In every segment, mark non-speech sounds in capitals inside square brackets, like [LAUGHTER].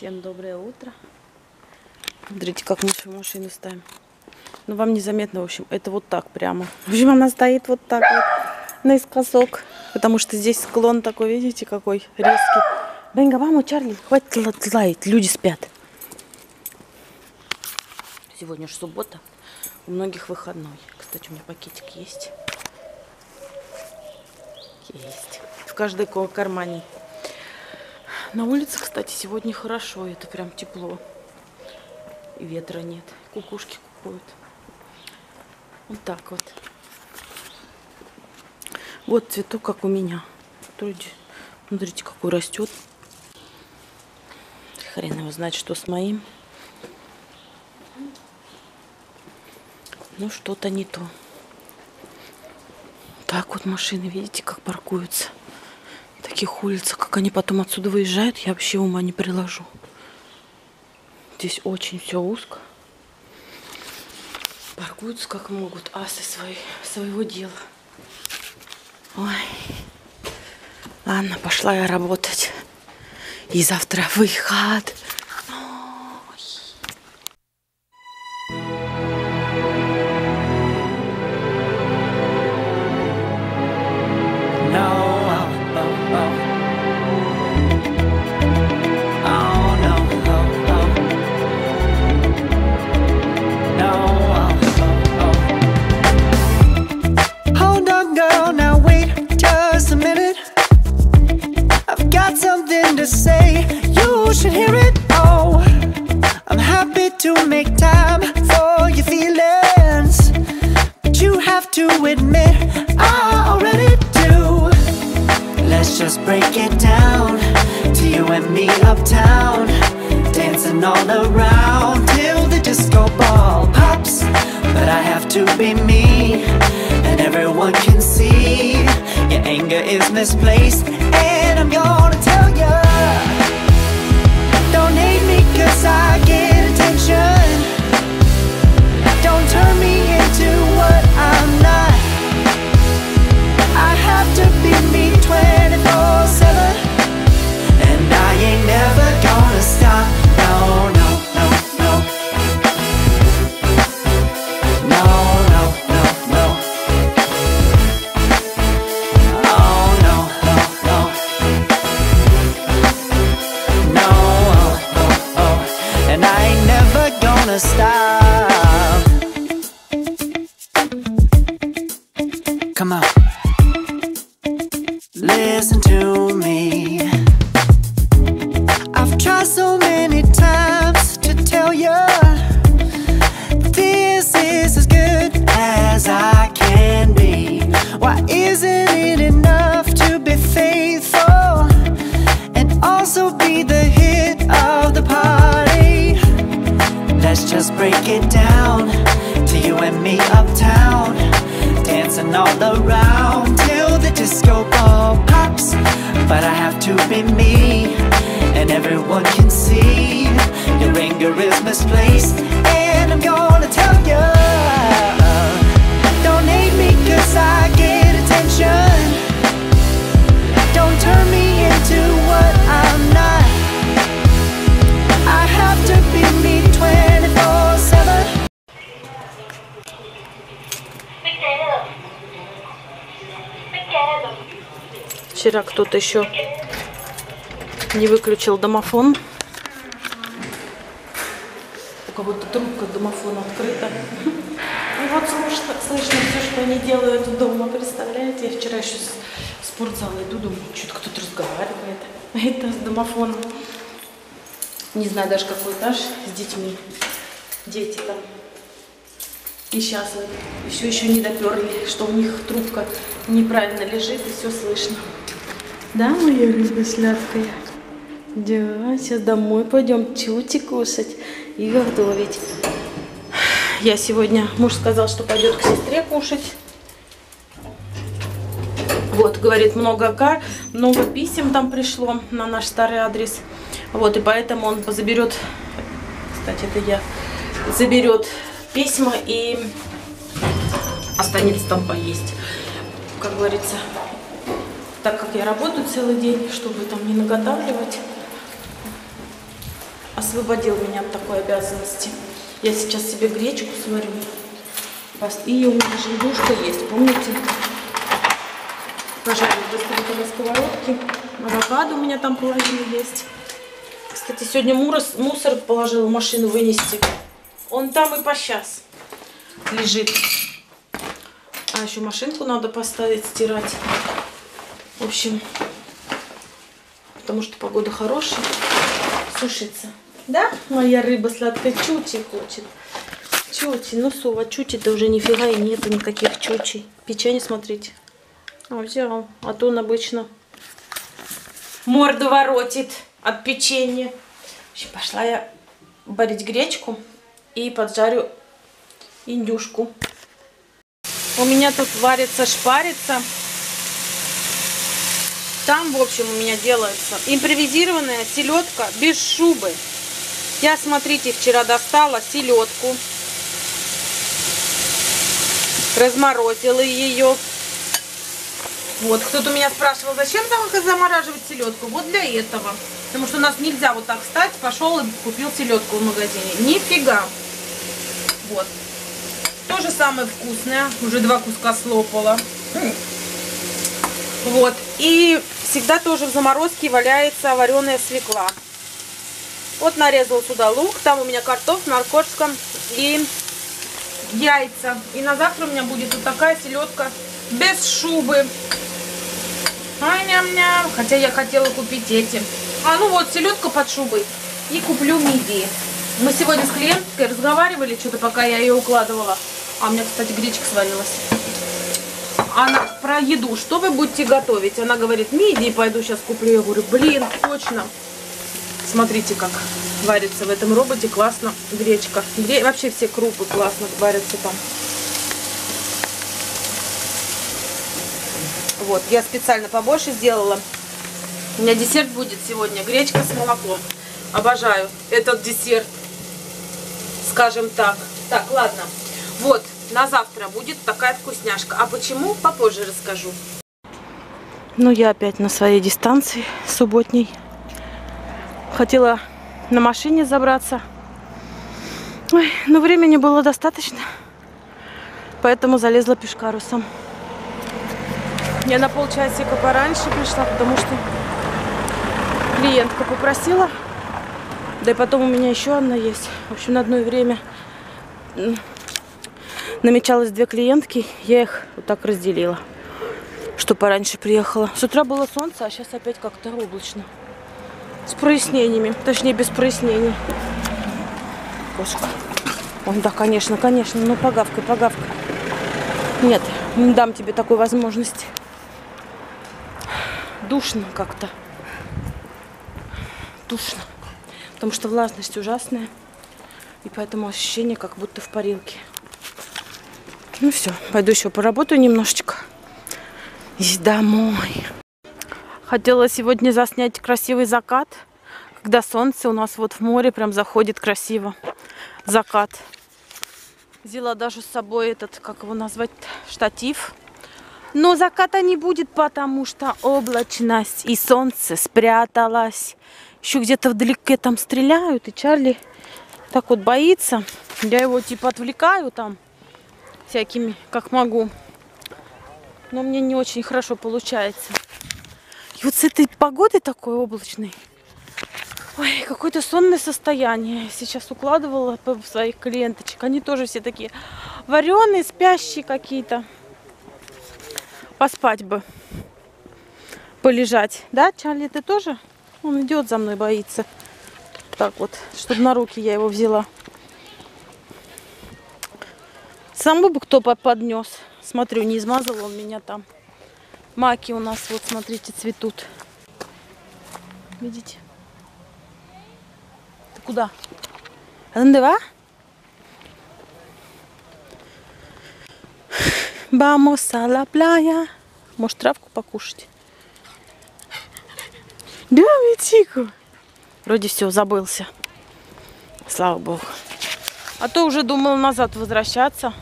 Всем доброе утро. Смотрите, как мы свою машину ставим. Ну, вам незаметно, в общем, это вот так прямо. В общем, она стоит вот так вот, наискосок. Потому что здесь склон такой, видите, какой резкий. Бенга, мама, Чарли, хватит ла- лаять, люди спят. Сегодня же суббота, у многих выходной. Кстати, у меня пакетик есть. Есть. В каждой кармане. На улице, кстати, сегодня хорошо, это прям тепло. И ветра нет. Кукушки кукуют. Вот так вот. Вот цветок, как у меня. Смотрите, какой растет. Хрен его знает, что с моим. Ну, что-то не то. Так вот машины, видите, как паркуются. Таких улицах, как они потом отсюда выезжают, я вообще ума не приложу. Здесь очень все узко. Паркуются как могут, асы свои, своего дела. Ой. Ладно, пошла я работать. И завтра выход. Be me, and everyone can see your anger is misplaced. And I'm gonna gonna stop. It down to you and me uptown, dancing all around till the disco ball pops. But I have to be me, and everyone can see your anger is misplaced. And I'm gonna tell you, don't hate I get attention. Don't turn me into what I'm not. Вчера кто-то еще не выключил домофон. У кого-то трубка домофона открыта. И вот слышно, слышно все, что они делают дома. Представляете, я вчера еще в спортзал иду, думаю, что-то кто-то разговаривает. [LAUGHS] Это с домофоном. Не знаю даже какой этаж с детьми. Дети там несчастные. Все еще не доперли, что у них трубка неправильно лежит и все слышно. Да, моя рыба сладкая? Да, сейчас домой пойдем тюти кушать и готовить. Я сегодня, муж сказал, что пойдет к сестре кушать. Вот, говорит, много кар, много писем там пришло на наш старый адрес. Вот, и поэтому он заберет, кстати, это я, заберет письма и останется там поесть. Как говорится, так как я работаю целый день, чтобы там не наготавливать, освободил меня от такой обязанности. Я сейчас себе гречку сварю. И у меня же есть, помните? Пожарю быстренько на сковородке. Авокадо у меня там половина есть. Кстати, сегодня мусор, положила машину вынести. Он там и по сейчас лежит. А еще машинку надо поставить, стирать. В общем, потому что погода хорошая, сушится. Да, моя рыба сладкая чути хочет. Чути, ну сува, чути-то уже нифига и нету никаких чучей. Печенье, смотрите. А, взял. А то он обычно морду воротит от печенья. Пошла я варить гречку и поджарю индюшку. У меня тут варится шпарица. Там, в общем, у меня делается импровизированная селедка без шубы. Я, смотрите, вчера достала селедку. Разморозила ее. Вот, кто-то меня спрашивал, зачем замораживать селедку? Вот для этого. Потому что у нас нельзя вот так встать, пошел и купил селедку в магазине. Нифига. Вот. То же самое вкусное. Уже два куска слопала. Вот. И всегда тоже в заморозке валяется вареная свекла. Вот нарезал сюда лук. Там у меня картофель, морковка и яйца. И на завтра у меня будет вот такая селедка без шубы. Ай, ням-ням. Хотя я хотела купить эти. А, ну вот, селедка под шубой. И куплю мидии. Мы сегодня с клиенткой разговаривали, что-то пока я ее укладывала. А у меня, кстати, гречка сварилась. Она про еду, что вы будете готовить? Она говорит, мидии пойду сейчас куплю. Я говорю, блин, точно. Смотрите, как варится в этом роботе. Классно гречка. Гре... Вообще все крупы классно варятся там. Вот, я специально побольше сделала. У меня десерт будет сегодня. Гречка с молоком. Обожаю этот десерт. Скажем так. Так, ладно. Вот, на завтра будет такая вкусняшка. А почему, попозже расскажу. Ну, я опять на своей дистанции субботней. Хотела на машине забраться. Ой, но времени было достаточно. Поэтому залезла пешкарусом. Я на полчасика пораньше пришла, потому что клиентка попросила. Да и потом у меня еще одна есть. В общем, на одно время намечалось две клиентки. Я их вот так разделила, что пораньше приехала. С утра было солнце, а сейчас опять как-то облачно. С прояснениями, точнее без прояснений. Кошка. Он, да, конечно, конечно, ну погавкой, погавкой. Нет, не дам тебе такой возможности. Душно как-то. Душно. Потому что влажность ужасная. И поэтому ощущение, как будто в парилке. Ну все, пойду еще поработаю немножечко. И домой. Хотела сегодня заснять красивый закат, когда солнце у нас вот в море прям заходит красиво. Закат. Взяла даже с собой этот, как его назвать, штатив. Но заката не будет, потому что облачность и солнце спряталось. Еще где-то вдалеке там стреляют, и Чарли так вот боится. Я его типа отвлекаю там всякими, как могу. Но мне не очень хорошо получается. И вот с этой погодой такой облачной, ой, какое-то сонное состояние. Сейчас укладывала своих клиенточек. Они тоже все такие вареные, спящие какие-то. Поспать бы. Полежать. Да, Чарли, ты тоже? Он идет за мной, боится. Так вот, чтобы на руки я его взяла. Сам бы кто поднес. Смотрю, не измазал он меня там. Маки у нас, вот смотрите, цветут. Видите? Ты куда? Андева? Vamos a la playa. Может, травку покушать? Да, Митику. Вроде все, забылся. Слава богу. А то уже думал назад возвращаться.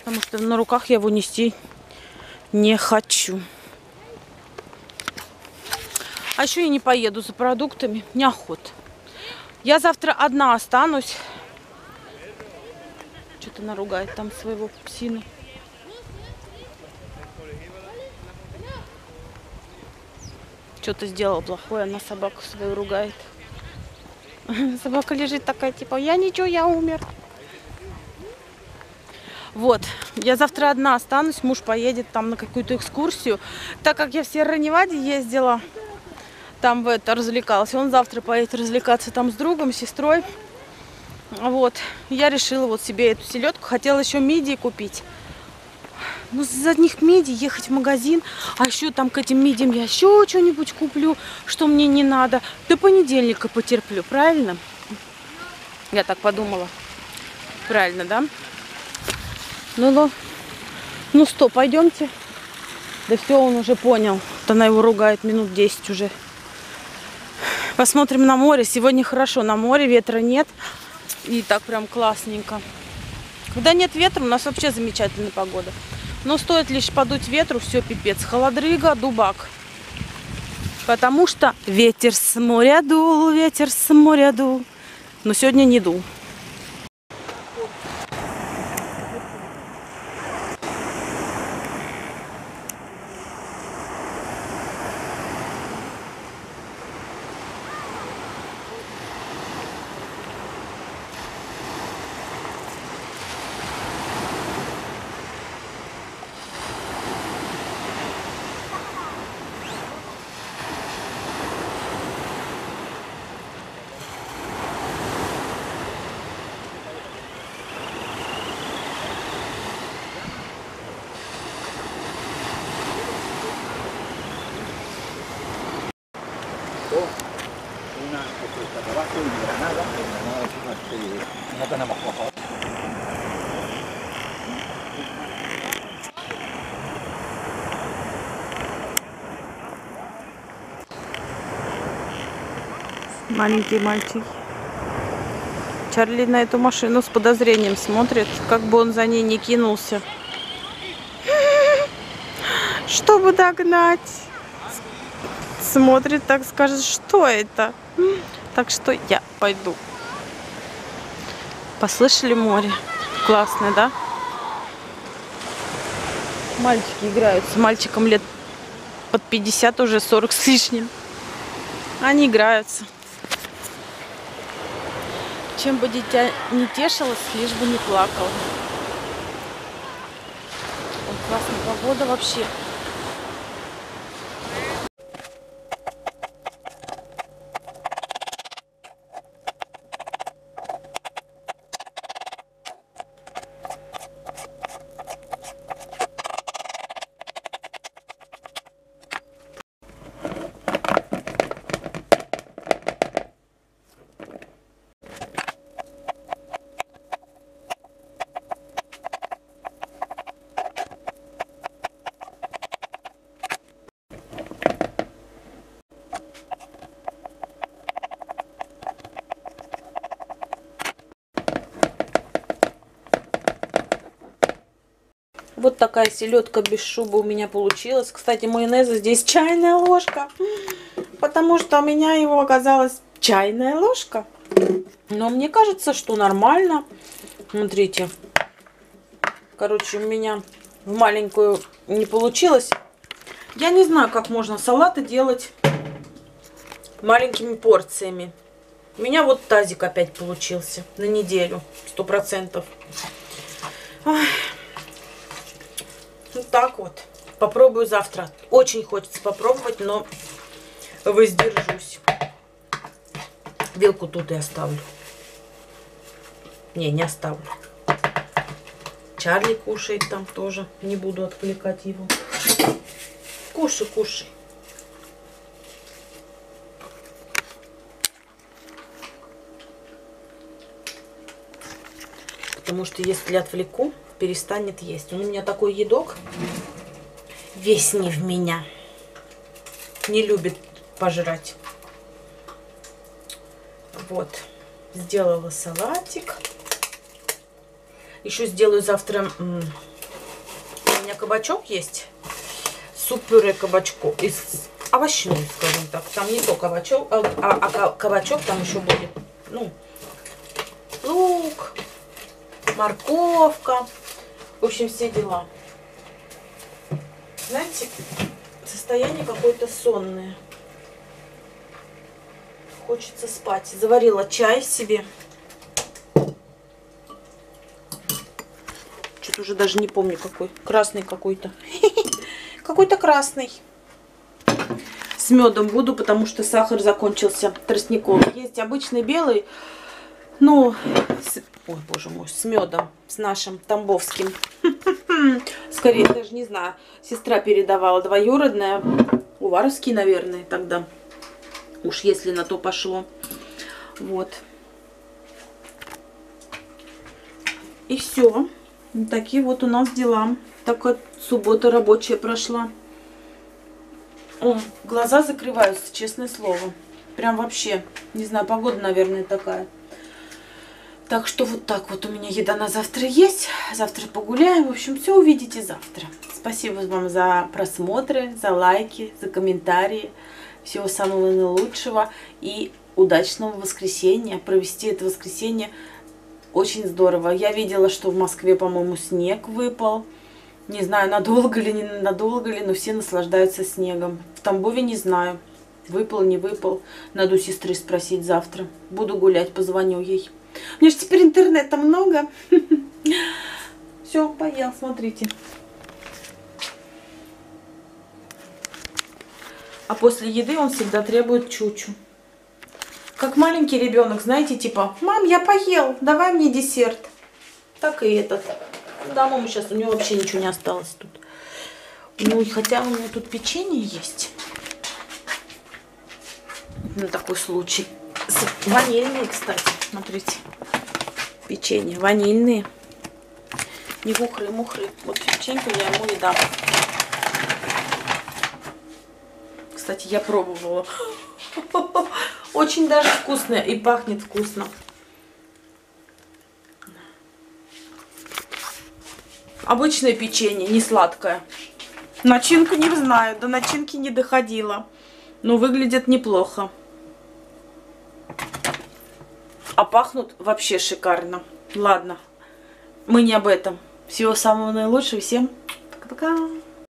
Потому что на руках я его нести не хочу. А еще я не поеду за продуктами. Неохота. Я завтра одна останусь. Что-то наругает там своего псину. Что-то сделала плохое, она собаку свою ругает. [LAUGHS] Собака лежит такая, типа, я ничего, я умер. Вот, я завтра одна останусь, муж поедет там на какую-то экскурсию. Так как я в Сьерра-Неваде ездила, там в это развлекалась, он завтра поедет развлекаться там с другом, сестрой. Вот, я решила вот себе эту селедку, хотела еще мидии купить. Ну, за одних мидий ехать в магазин, а еще там к этим мидиям я еще что-нибудь куплю, что мне не надо. До понедельника потерплю, правильно? Я так подумала. Правильно, да? Ну, ну, ну что, пойдемте. Да все, он уже понял. Вот она его ругает минут 10 уже. Посмотрим на море. Сегодня хорошо на море, ветра нет. И так прям классненько. Когда нет ветра, у нас вообще замечательная погода. Но стоит лишь подуть ветру, все пипец. Холодрыга, дубак. Потому что ветер с моря дул, ветер с моря дул. Но сегодня не дул. Маленький мальчик. Чарли на эту машину с подозрением смотрит, как бы он за ней не кинулся. Чтобы догнать. Смотрит, так скажет, что это? Так что я пойду. Послышали море? Классное, да? Мальчики играют с мальчиком лет под 50, уже 40 с лишним. Они играются. Чем бы дитя не тешилось, лишь бы не плакало. Ой, классная погода вообще. Такая селедка без шубы у меня получилась. Кстати, майонеза здесь чайная ложка. Потому что у меня его оказалась чайная ложка. Но мне кажется, что нормально. Смотрите. Короче, у меня в маленькую не получилось. Я не знаю, как можно салаты делать маленькими порциями. У меня вот тазик опять получился на неделю. Сто процентов. Ой. Вот так вот. Попробую завтра. Очень хочется попробовать, но воздержусь. Вилку тут и оставлю. Не, не оставлю. Чарли кушает там тоже. Не буду отвлекать его. Кушай, кушай. Потому что если отвлеку, перестанет есть. Он у меня такой едок. Весь не в меня. Не любит пожрать. Вот. Сделала салатик. Еще сделаю завтра... У меня кабачок есть. Суп-пюре кабачков. Из овощной, скажем так. Там не только кабачок, а, а- а ка- кабачок там еще будет ну, лук, морковка. В общем, все дела. Знаете, состояние какое-то сонное. Хочется спать. Заварила чай себе. Что-то уже даже не помню какой. Красный какой-то. [LAUGHS] Какой-то красный. С медом буду, потому что сахар закончился тростниковый. Есть обычный белый, ну. Ой, боже мой, с медом, с нашим тамбовским. [LAUGHS] Скорее, даже не знаю. Сестра передавала двоюродная. Уваровский, наверное, тогда. Уж если на то пошло. Вот. И все. Такие вот у нас дела. Так вот суббота рабочая прошла. О, глаза закрываются, честное слово. Прям вообще. Не знаю, погода, наверное, такая. Так что вот так вот у меня еда на завтра есть. Завтра погуляем. В общем, все увидите завтра. Спасибо вам за просмотры, за лайки, за комментарии. Всего самого наилучшего и удачного воскресенья. Провести это воскресенье очень здорово. Я видела, что в Москве, по-моему, снег выпал. Не знаю, надолго ли, не надолго ли, но все наслаждаются снегом. В Тамбове не знаю. Выпал, не выпал. Надо у сестры спросить завтра. Буду гулять, позвоню ей. У меня же теперь интернета много. [LAUGHS] Все, поел, смотрите. А после еды он всегда требует чучу. Как маленький ребенок, знаете, типа, мам, я поел, давай мне десерт. Так и этот. Да, мама сейчас, у него вообще ничего не осталось тут. Ну, хотя у меня тут печенье есть. На такой случай. С ванильные, кстати, смотрите. Печенье ванильные. Не мухры-мухры. Вот печеньку я ему и дам. Кстати, я пробовала. [LAUGHS] Очень даже вкусное и пахнет вкусно. Обычное печенье, не сладкое. Начинку не знаю, до начинки не доходила. Но выглядит неплохо. А пахнут вообще шикарно. Ладно, мы не об этом. Всего самого наилучшего. Всем пока-пока.